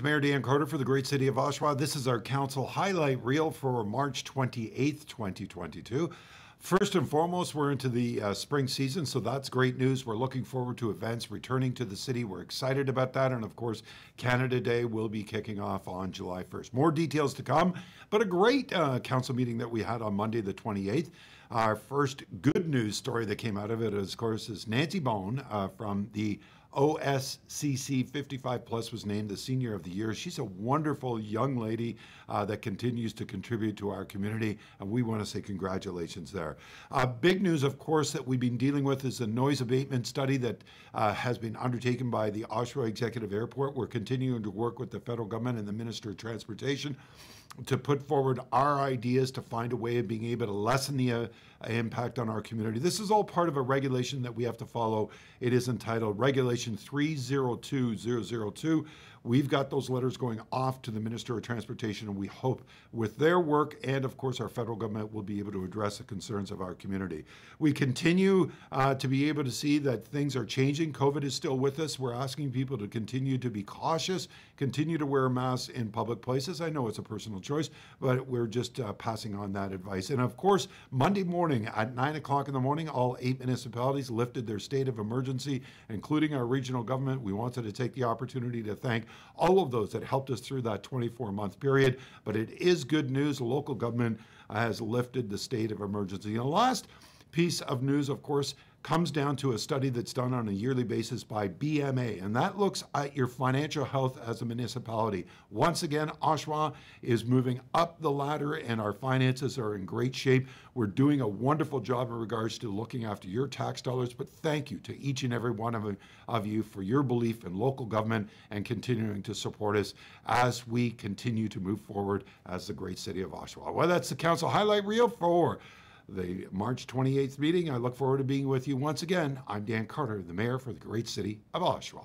Mayor Dan Carter for the great city of Oshawa. This is our council highlight reel for March 28th, 2022. First and foremost, we're into the uh, spring season, so that's great news. We're looking forward to events returning to the city. We're excited about that. And of course, Canada Day will be kicking off on July 1st. More details to come, but a great uh, council meeting that we had on Monday, the 28th. Our first good news story that came out of it, of course, is Nancy Bone uh, from the OSCC 55 Plus was named the Senior of the Year. She's a wonderful young lady uh, that continues to contribute to our community, and we want to say congratulations there. Uh, big news, of course, that we've been dealing with is the noise abatement study that uh, has been undertaken by the Oshawa Executive Airport. We're continuing to work with the federal government and the Minister of Transportation to put forward our ideas to find a way of being able to lessen the uh, impact on our community. This is all part of a regulation that we have to follow. It is entitled Regulation 302002. We've got those letters going off to the Minister of Transportation, and we hope with their work and, of course, our federal government will be able to address the concerns of our community. We continue uh, to be able to see that things are changing. COVID is still with us. We're asking people to continue to be cautious, continue to wear masks in public places. I know it's a personal choice, but we're just uh, passing on that advice. And of course, Monday morning at 9 o'clock in the morning, all eight municipalities lifted their state of emergency, including our regional government. We wanted to take the opportunity to thank all of those that helped us through that 24 month period. But it is good news. The local government has lifted the state of emergency. And last piece of news, of course, comes down to a study that's done on a yearly basis by BMA, and that looks at your financial health as a municipality. Once again, Oshawa is moving up the ladder, and our finances are in great shape. We're doing a wonderful job in regards to looking after your tax dollars, but thank you to each and every one of, of you for your belief in local government and continuing to support us as we continue to move forward as the great city of Oshawa. Well, that's the council highlight reel for the March 28th meeting. I look forward to being with you once again. I'm Dan Carter, the mayor for the great city of Oshawa.